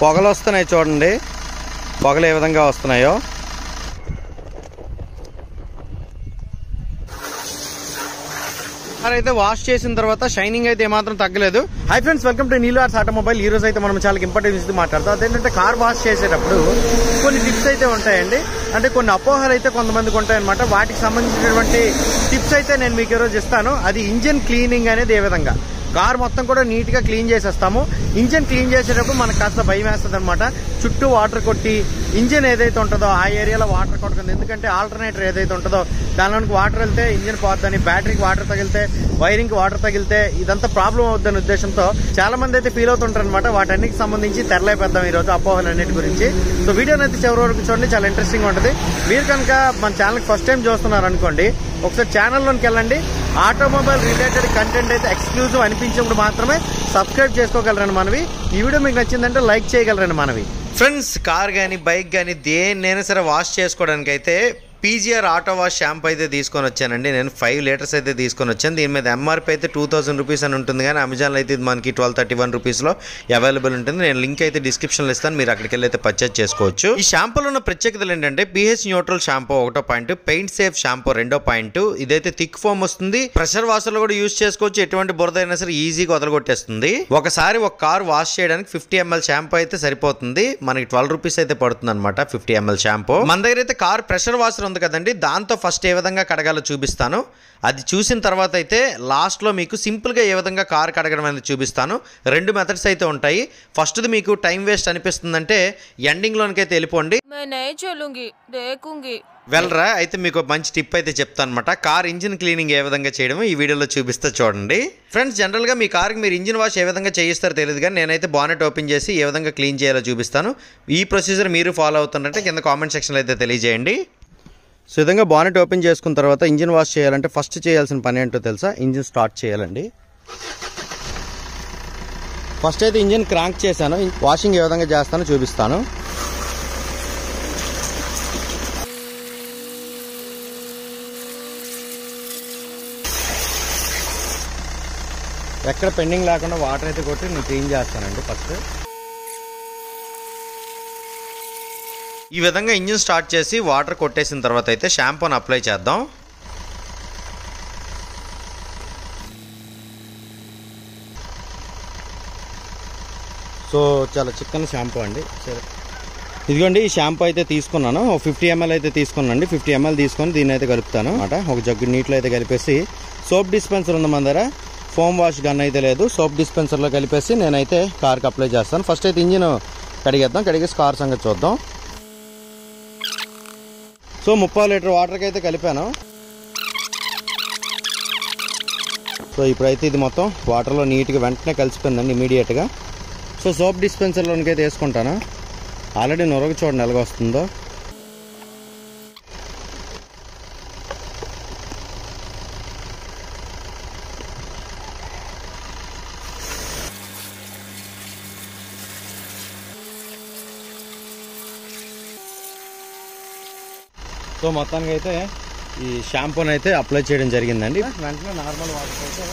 పొగలు వస్తున్నాయి చూడండి. పొగలు ఏ విధంగా వస్తున్నాయో. కార్ అయితే వాష్ చేసిన తర్వాత షైనింగ్ అయితే ఏమాత్రం తగ్గలేదు. హై ఫ్రెండ్స్ వెల్కమ్ టు నీలో ఆర్ట్స్ ఆటోమొబైల్ ఈ రోజు అయితే మనం చాలా ఇంపార్టెంట్ మాట్లాడతాం. అదేంటంటే కార్ వాష్ చేసేటప్పుడు కొన్ని టిప్స్ అయితే ఉంటాయండి. అంటే కొన్ని అపోహలు అయితే కొంతమందికి ఉంటాయన్నమాట. వాటికి సంబంధించినటువంటి టిప్స్ అయితే నేను మీకు ఈరోజు ఇస్తాను. అది ఇంజిన్ క్లీనింగ్ అనేది ఏ విధంగా? కార్ మొత్తం కూడా నీట్గా క్లీన్ చేసేస్తాము. ఇంజన్ క్లీన్ చేసేటప్పుడు మనకు కాస్త భయం వేస్తుంది అనమాట చుట్టూ వాటర్ కొట్టి ఇంజిన్ ఏదైతే ఉంటుందో ఆ ఏరియాలో వాటర్ కొట్టుకుంది. ఎందుకంటే ఆల్టర్నేటర్ ఏదైతే ఉంటుందో దానిలోనికి వాటర్ వెళ్తే ఇంజిన్ పోద్దని బ్యాటరీకి వాటర్ తగిలితే వైరింగ్ వాటర్ తగిలితే ఇదంతా ప్రాబ్లం అవుతుందనే ఉద్దేశంతో చాలా మంది అయితే ఫీల్ అవుతుంటారు అనమాట వాటన్నికి సంబంధించి తెరలేపేద్దాం ఈ రోజు గురించి. సో వీడియోని అయితే చివరి వరకు చూడండి. చాలా ఇంట్రెస్టింగ్ ఉంటుంది. మీరు కనుక మన ఛానల్ ఫస్ట్ టైం చూస్తున్నారు అనుకోండి ఒకసారి ఛానల్లోకి వెళ్ళండి. ఆటోమొబైల్ రిలేటెడ్ కంటెంట్ అయితే ఎక్స్క్లూజివ్ అనిపించినప్పుడు మాత్రమే సబ్స్క్రైబ్ చేసుకోగలరని మనవి. ఈ వీడియో మీకు నచ్చిందంటే లైక్ చేయగలరని మనవి. ఫ్రెండ్స్ కార్ కానీ బైక్ కానీ దేన్నైనా సరే వాష్ చేసుకోవడానికి అయితే పీజీఆర్ ఆటో వాష్ షాంపూ అయితే తీసుకొని వచ్చానండి. నేను ఫైవ్ లీటర్స్ అయితే తీసుకొని వచ్చాను. దీని మీద ఎంఆర్పీ అయితే టూ థౌసండ్ రూపీస్ అని ఉంటుంది కానీ అమెజాన్లో అయితే ఇది మనకి ట్వెల్వ్ థర్టీ వన్ రూపీస్లో అవైలబుల్ ఉంటుంది. నేను లింక్ అయితే డిస్క్రిప్షన్లో ఇస్తాను. మీరు అక్కడికి వెళ్ళి అయితే పర్చేజ్ చేసుకోవచ్చు. ఈ షాంపూలో ఉన్న ప్రత్యేకతలు ఏంటంటే పిహెచ్ న్యూట్రల్ షాంపూ ఒకటో పాయింట్ పెయింట్ సేఫ్ షాంపూ రెండో పాయింట్. ఇదైతే థిక్ ఫోమ్ వస్తుంది. ప్రెషర్ వాషర్లో కూడా యూజ్ చేసుకోవచ్చు. ఎటువంటి బురద అయినా సరే ఈజీగా వదలగొట్టేస్తుంది. ఒకసారి ఒక కార్ వాష్ చేయడానికి ఫిఫ్టీ ఎంఎల్ షాంపూ అయితే సరిపోతుంది. మనకి ట్వెల్వ్ రూపీస్ అయితే పడుతుంది అనమాట ఫిఫ్టీ ఎంఎల్ షాంపూ మన దగ్గర అయితే కార్ ప్రెషర్ వాషర్ ఉంది కదండి. దాంతో ఫస్ట్ ఏ విధంగా కడగాలో చూపిస్తాను. అది చూసిన తర్వాత అయితే లాస్ట్లో మీకు సింపుల్గా ఏ విధంగా కారు కడగడం అనేది చూపిస్తాను. రెండు మెథడ్స్ అయితే ఉంటాయి. ఫస్ట్ది మీకు టైం వేస్ట్ అనిపిస్తుందంటే ఎండింగ్లోనికైతే వెళ్ళిపోండి. వెళ్ళరా అయితే మీకు మంచి టిప్ అయితే చెప్తాను అనమాట కార్ ఇంజిన్ క్లీనింగ్ ఏ విధంగా చేయడం ఈ వీడియోలో చూపిస్తే చూడండి. ఫ్రెండ్స్ జనరల్గా మీ కార్కి మీరు ఇంజిన్ వాష్ ఏ విధంగా చేయిస్తారో తెలియదు కానీ నేనైతే బానెట్ ఓపెన్ చేసి ఏ విధంగా క్లీన్ చేయాలో చూపిస్తాను. ఈ ప్రొసీజర్ మీరు ఫాలో అవుతున్నట్టే కింద కామెంట్ సెక్షన్లో అయితే తెలియజేయండి. సో విధంగా బానెట్ ఓపెన్ చేసుకున్న తర్వాత ఇంజిన్ వాష్ చేయాలంటే ఫస్ట్ చేయాల్సిన పని ఏంటో తెలుసా? ఇంజిన్ స్టార్ట్ చేయాలండి. ఫస్ట్ అయితే ఇంజిన్ క్రాంక్ చేశాను. వాషింగ్ ఏ విధంగా చేస్తానో చూపిస్తాను. ఎక్కడ పెండింగ్ లేకుండా వాటర్ అయితే కొట్టి నేను క్లీన్ చేస్తానండి ఫస్ట్. ఈ విధంగా ఇంజిన్ స్టార్ట్ చేసి వాటర్ కొట్టేసిన తర్వాత అయితే షాంపూని అప్లై చేద్దాం. సో చాలా చిక్కన షాంపూ అండి. సరే. ఇదిగోండి ఈ షాంపూ అయితే తీసుకున్నాను. ఒక ఫిఫ్టీ ఎంఎల్ అయితే తీసుకున్నానండి. ఫిఫ్టీ ఎంఎల్ తీసుకొని దీన్ని అయితే కలుపుతాను అనమాట ఒక జగ్గు నీటిలో అయితే కలిపేసి సోప్ డిస్పెన్సర్ ఉంది మన దగ్గర. ఫోమ్ వాష్ గన్ అయితే లేదు. సోప్ డిస్పెన్సర్లో కలిపేసి నేనైతే కార్కి అప్లై చేస్తాను. ఫస్ట్ అయితే ఇంజిన్ కడిగేద్దాం. కడిగేసి కార్ సంగతి చూద్దాం. సో ముప్పై లీటర్ వాటర్కి అయితే కలిపాను. సో ఇప్పుడైతే ఇది మొత్తం వాటర్లో నీట్గా వెంటనే కలిసిపోయిందండి ఇమీడియట్గా సో సోప్ డిస్పెన్సర్లోనికి అయితే వేసుకుంటాను. ఆల్రెడీ నొరగ చూడండి ఎలాగొస్తుందో వస్తుందో సో మొత్తానికి అయితే ఈ షాంపూని అయితే అప్లై చేయడం జరిగిందండి. వెంటనే నార్మల్ వాటర్ అయితే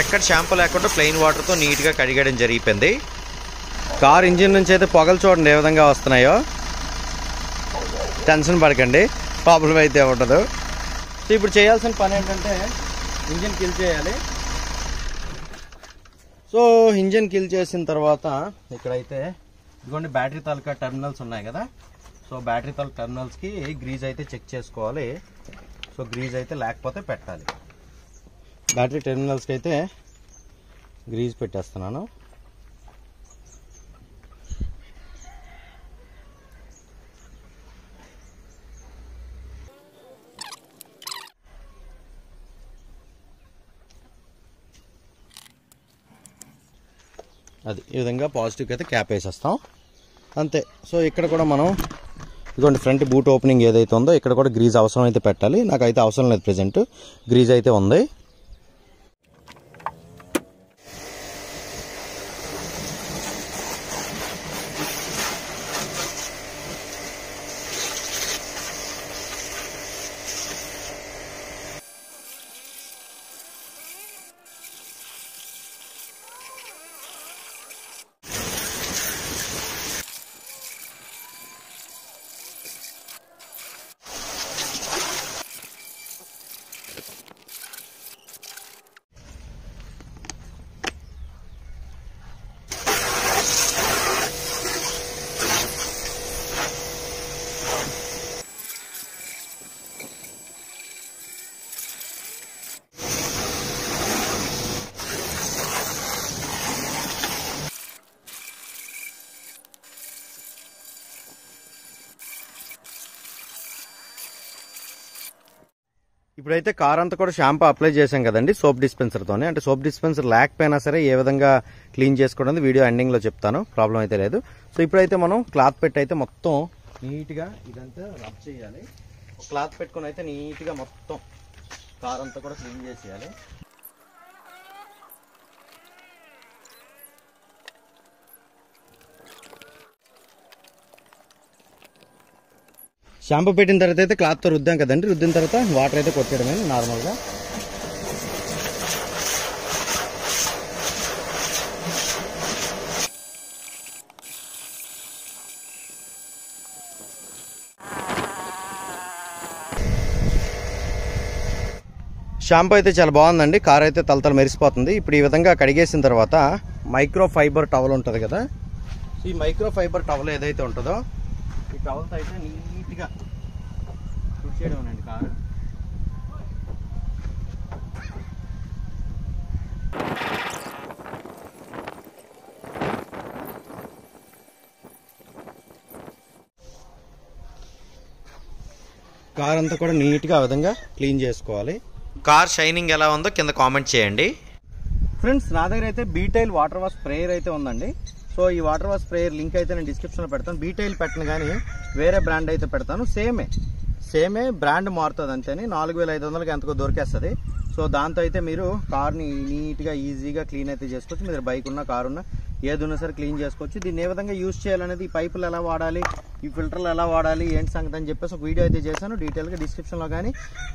ఎక్కడ షాంపూ లేకుండా ప్లెయిన్ వాటర్తో నీట్గా కడిగడం జరిగిపోయింది. కార్ ఇంజిన్ నుంచి అయితే పొగలు చూడండి ఏ విధంగా వస్తున్నాయో. టెన్షన్ పడకండి ప్రాబ్లం అయితే ఉండదు. సో ఇప్పుడు చేయాల్సిన పని ఏంటంటే ఇంజిన్ కిల్ చేయాలి. సో ఇంజిన్ కిల్ చేసిన తర్వాత ఇక్కడైతే ఇదిగోండి బ్యాటరీ తాలూకా టెర్మినల్స్ ఉన్నాయి కదా. సో బ్యాటరీ తాలూకా టెర్మినల్స్కి గ్రీజ్ అయితే చెక్ చేసుకోవాలి. సో గ్రీజ్ అయితే లేకపోతే పెట్టాలి. బ్యాటరీ టెర్మినల్స్కి అయితే గ్రీజ్ పెట్టేస్తున్నాను. అది ఈ విధంగా పాజిటివ్కి అయితే క్యాప్ వేసేస్తాం. అంతే. సో ఇక్కడ కూడా మనం ఇదిగోండి ఫ్రంట్ బూట్ ఓపెనింగ్ ఏదైతే ఉందో ఇక్కడ కూడా గ్రీజ్ అవసరం అయితే పెట్టాలి. నాకైతే అవసరం లేదు ప్రజెంట్. గ్రీజ్ అయితే ఉంది. ఇప్పుడైతే కార్ అంతా కూడా షాంపూ అప్లై చేశాం కదండి సోప్ డిస్పెన్సర్తోనే. అంటే సోప్ డిస్పెన్సర్ లేకపోయినా సరే ఏ విధంగా క్లీన్ చేసుకోవడం వీడియో ఎండింగ్లో చెప్తాను. ప్రాబ్లం అయితే లేదు. సో ఇప్పుడైతే మనం క్లాత్ పెట్టి అయితే మొత్తం నీట్గా ఇదంతా రబ్ చేయాలి. క్లాత్ పెట్టుకొని అయితే నీట్గా మొత్తం కార్ అంతా కూడా క్లీన్ చేసేయాలి. షాంపూ పెట్టిన తర్వాత అయితే క్లాత్తో రుద్దాం కదండి. రుద్దిన తర్వాత వాటర్ అయితే కొట్టడమే నార్మల్గా. షాంపూ అయితే చాలా బాగుందండి. కార్ అయితే తలతల మెరిసిపోతుంది. ఇప్పుడు ఈ విధంగా కడిగేసిన తర్వాత మైక్రో ఫైబర్ టవల్ ఉంటుంది కదా. ఈ మైక్రో ఫైబర్ టవల్ ఏదైతే ఉంటుందో ఈ టవల్తో అయితే నీట్గా తుడిచేయడం కారు కార్. అంతా కూడా నీట్గా ఆ విధంగా క్లీన్ చేసుకోవాలి. కార్ షైనింగ్ ఎలా ఉందో కింద కామెంట్ చేయండి. ఫ్రెండ్స్ నా దగ్గర అయితే బీటైల్ వాటర్ వాష్ స్ప్రేయర్ అయితే ఉందండి. సో ఈ వాటర్ వాష్ స్ప్రేయర్ లింక్ అయితే నేను డిస్క్రిప్షన్లో పెడతాను. బీటైల్ పెట్టను కానీ వేరే బ్రాండ్ అయితే పెడతాను. సేమే. సేమే బ్రాండ్ మారుతుంది అంతేని నాలుగు వేల ఐదు వందలకి ఎంతకో దొరికేస్తుంది. సో దాంతో అయితే మీరు కార్ని నీట్గా ఈజీగా క్లీన్ అయితే చేసుకోవచ్చు. మీరు బైక్ ఉన్న కారు ఉన్న. ఏదున్నా సరే క్లీన్ చేసుకోవచ్చు. దీన్ని ఏ విధంగా యూజ్ చేయాలనేది ఈ పైపులు ఎలా వాడాలి ఈ ఫిల్టర్లు ఎలా వాడాలి ఏంటి సంగతి అని చెప్పేసి ఒక వీడియో అయితే చేశాను. డీటెయిల్గా డిస్క్రిప్షన్లో కానీ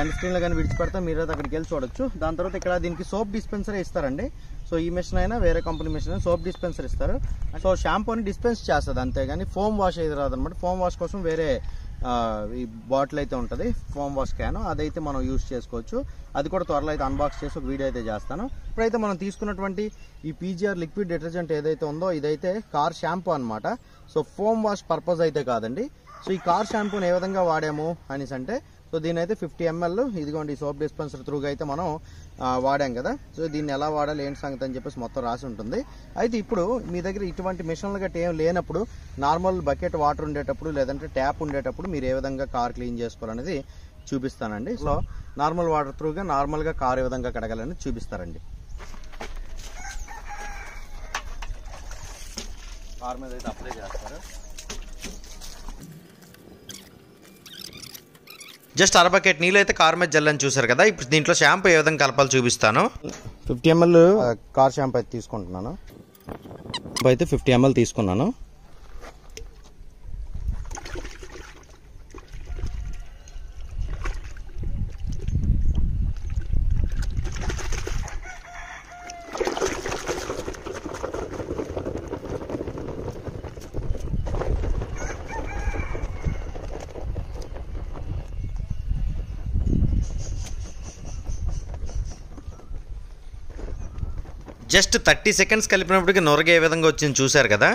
ఎండ్ స్క్రీన్లో కానీ విడిచిపెడతా మీరు అయితే అక్కడికి వెళ్ళి చూడొచ్చు. దాని తర్వాత ఇక్కడ దీనికి సోప్ డిస్పెన్సర్ ఇస్తారండి? సో ఈ మిషన్ అయినా వేరే కంపెనీ మిషన్ అయినా సోప్ డిస్పెన్సర్ ఇస్తారు. సో షాంపూని డిస్పెన్స్ చేస్తుంది అంతేగాని ఫోమ్ వాష్ అయితే రాదు అనమాట ఫోమ్ వాష్ కోసం వేరే ఈ బాటిల్ అయితే ఉంటుంది ఫోమ్ వాష్ క్యాన్. అదైతే మనం యూస్ చేసుకోవచ్చు. అది కూడా త్వరలో అయితే అన్బాక్స్ చేసి ఒక వీడియో అయితే చేస్తాను. ఇప్పుడైతే మనం తీసుకున్నటువంటి ఈ పీజీఆర్ లిక్విడ్ డిటర్జెంట్ ఏదైతే ఉందో ఇదైతే కార్ షాంపూ అన్నమాట. సో ఫోమ్ వాష్ పర్పస్ అయితే కాదండి. సో ఈ కార్ షాంపూని ఏ విధంగా వాడాము అనేసి అంటే సో దీని అయితే ఫిఫ్టీ ఎంఎల్. ఇదిగోండి సోప్ డిస్పెన్సర్ త్రూగా అయితే మనం వాడాం కదా. సో దీన్ని ఎలా వాడాలి ఏంటి సంగతి అని చెప్పేసి మొత్తం రాసి ఉంటుంది. అయితే ఇప్పుడు మీ దగ్గర ఇటువంటి మిషన్లు గట్టి ఏం లేనప్పుడు నార్మల్ బకెట్ వాటర్ ఉండేటప్పుడు లేదంటే ట్యాప్ ఉండేటప్పుడు మీరు ఏ విధంగా కార్ క్లీన్ చేసుకోవాలనేది చూపిస్తానండి. సో నార్మల్ వాటర్ త్రూగా నార్మల్గా కార్ ఏ విధంగా కడగాలని చూపిస్తారండి. కార్ మీద అయితే అప్లై చేస్తారు. జస్ట్ అర బకెట్ నీళ్ళు అయితే కార్ మీద జల్లని చూసారు కదా. ఇప్పుడు దీంట్లో షాంపూ ఏ విధంగా కలపాలి చూపిస్తాను. ఫిఫ్టీ ఎంఎల్ కార్ షాంపూ అయితే తీసుకుంటున్నాను. అయితే ఫిఫ్టీ ఎంఎల్ తీసుకున్నాను. జస్ట్ థర్టీ సెకండ్స్ కలిపినప్పటికీ నొరగ ఏ విధంగా వచ్చింది చూశారు కదా?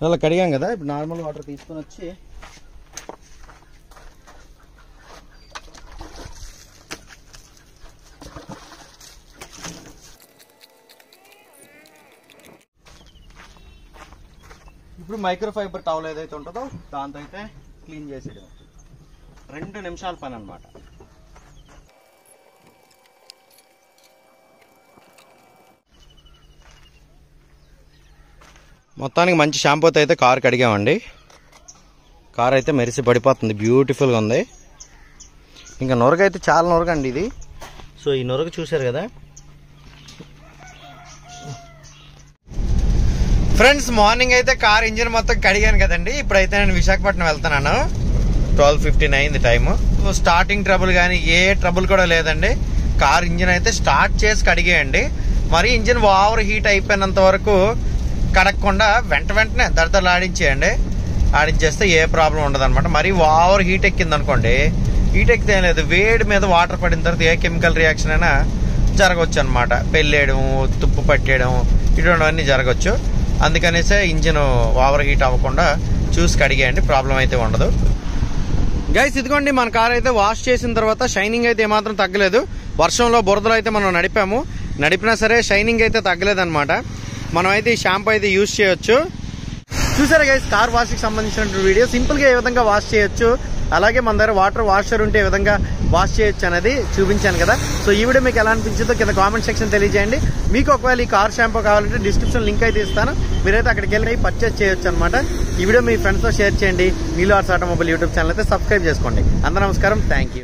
అలా కడిగాం కదా ఇప్పుడు నార్మల్ వాటర్ తీసుకొని వచ్చి ఇప్పుడు మైక్రో ఫైబర్ టవల్ ఏదైతే ఉంటుందో దాంతో అయితే క్లీన్ చేసేయడం రెండు నిమిషాల పని అనమాట మొత్తానికి మంచి షాంపూతో అయితే కార్ కడిగామండి. కార్ అయితే మెరిసి పడిపోతుంది బ్యూటిఫుల్గా ఉంది. ఇంకా నొరగ అయితే చాలా నొరగండి ఇది. సో ఈ నొరగ చూశారు కదా? ఫ్రెండ్స్ మార్నింగ్ అయితే కార్ ఇంజిన్ మొత్తం కడిగాను కదండి. ఇప్పుడైతే నేను విశాఖపట్నం వెళ్తున్నాను. ట్వెల్వ్ ఫిఫ్టీన్ అయింది టైము స్టార్టింగ్ ట్రబుల్ కానీ ఏ ట్రబుల్ కూడా లేదండి. కార్ ఇంజిన్ అయితే స్టార్ట్ చేసి కడిగేయండి. మరి ఇంజిన్ ఓవర్ హీట్ అయిపోయినంత వరకు కడగకుండా వెంట వెంటనే దడదలు ఆడించేయండి. ఆడించేస్తే ఏ ప్రాబ్లం ఉండదు అనమాట మరి ఓవర్ హీట్ ఎక్కింది అనుకోండి హీట్ ఎక్కితే ఏం లేదు. వేడి మీద వాటర్ పడిన తర్వాత ఏ కెమికల్ రియాక్షన్ అయినా జరగవచ్చు అనమాట పెళ్ళేయడం తుప్పు పట్టేయడం ఇటువంటివన్నీ జరగవచ్చు అందుకనేసే ఇంజిన్ ఓవర్ హీట్ అవ్వకుండా చూసి కడిగేయండి ప్రాబ్లం అయితే ఉండదు. గైస్ ఇదిగోండి మన కార్ అయితే వాష్ చేసిన తర్వాత షైనింగ్ అయితే ఏమాత్రం తగ్గలేదు. వర్షంలో బురదలో అయితే మనం నడిపాము. నడిపినా సరే షైనింగ్ అయితే తగ్గలేదన్నమాట. మనం అయితే ఈ షాంపూ అయితే యూజ్ చేయొచ్చు. చూసారా గైస్ కార్ వాష్కి సంబంధించిన వీడియో సింపుల్గా ఏ విధంగా వాష్ చేయొచ్చు అలాగే మన దగ్గర వాటర్ వాషర్ ఉంటే విధంగా వాష్ చేయొచ్చు అనేది చూపించాను కదా. సో ఈ వీడియో మీకు ఎలా అనిపించిందో కింద కామెంట్ సెక్షన్ తెలియజేయండి. మీకు ఒకవేళ ఈ కార్ షాంపూ కావాలంటే డిస్క్రిప్షన్ లింక్ అయితే ఇస్తాను. మీరైతే అక్కడికి వెళ్ళి పర్చేస్ చేయొచ్చు అనమాట ఈ వీడియో మీ ఫ్రెండ్స్తో షేర్ చేయండి. నీళ్ళు ఆర్ట్స్ ఆటోమొబైల్ యూట్యూబ్ ఛానల్ అయితే సబ్స్క్రైబ్ చేసుకోండి. అందరూ నమస్కారం. Thank you